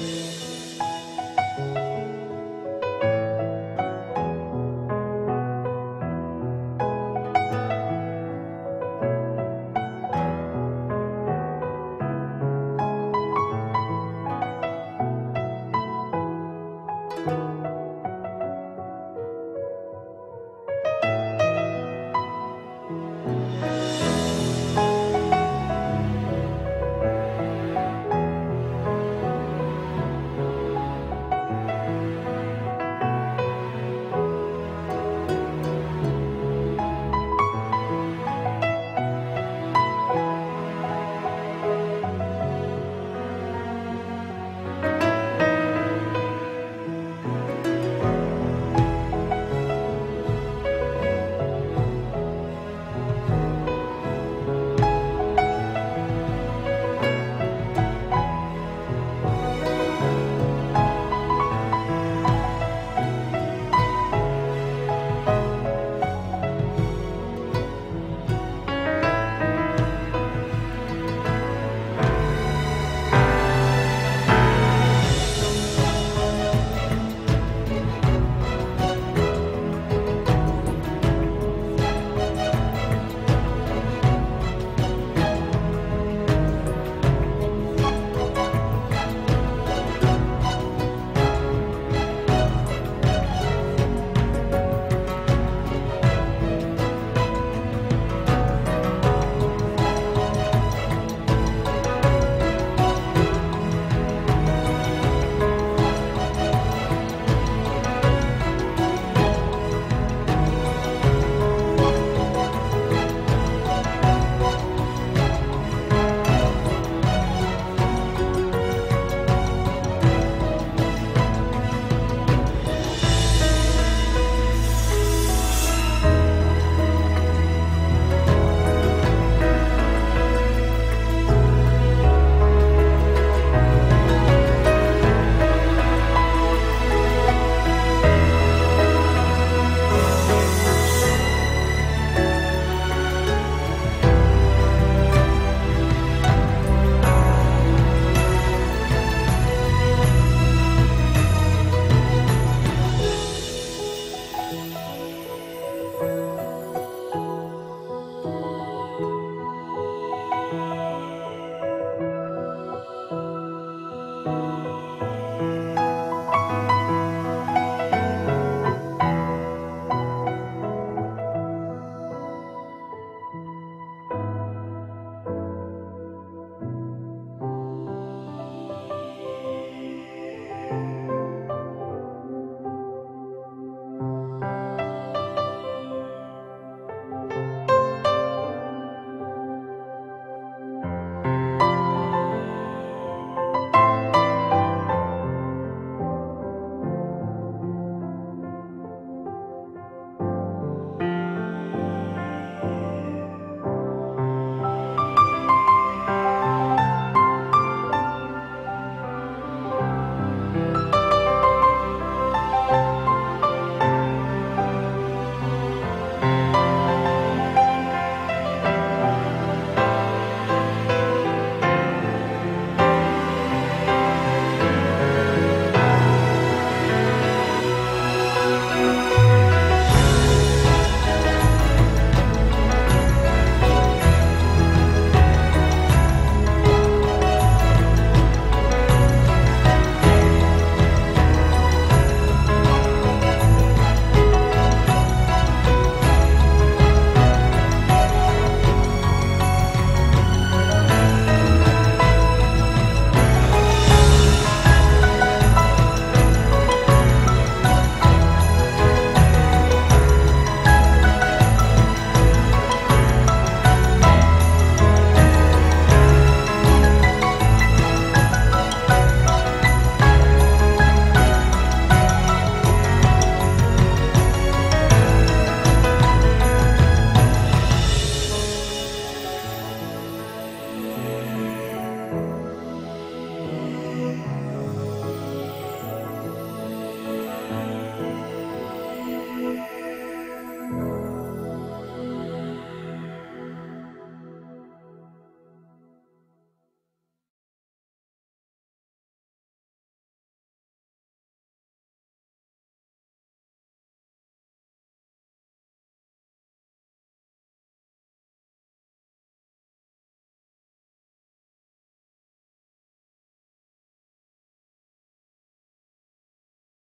Música